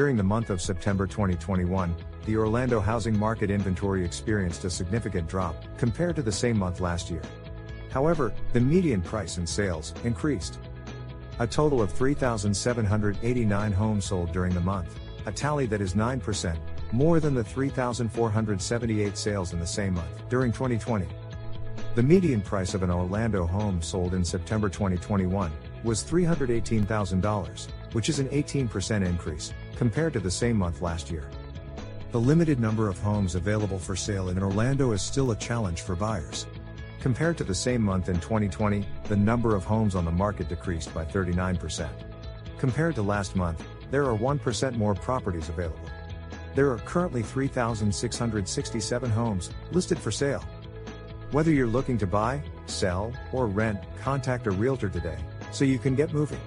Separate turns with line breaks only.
During the month of September 2021, the Orlando housing market inventory experienced a significant drop compared to the same month last year. However, the median price in sales increased. A total of 3,789 homes sold during the month, a tally that is 9% more than the 3,478 sales in the same month during 2020. The median price of an Orlando home sold in September 2021 was $318,000, which is an 18% increase compared to the same month last year. The limited number of homes available for sale in Orlando is still a challenge for buyers. Compared to the same month in 2020, the number of homes on the market decreased by 39%. Compared to last month, there are 1% more properties available. There are currently 3,667 homes listed for sale. Whether you're looking to buy, sell, or rent, contact a realtor today so you can get moving.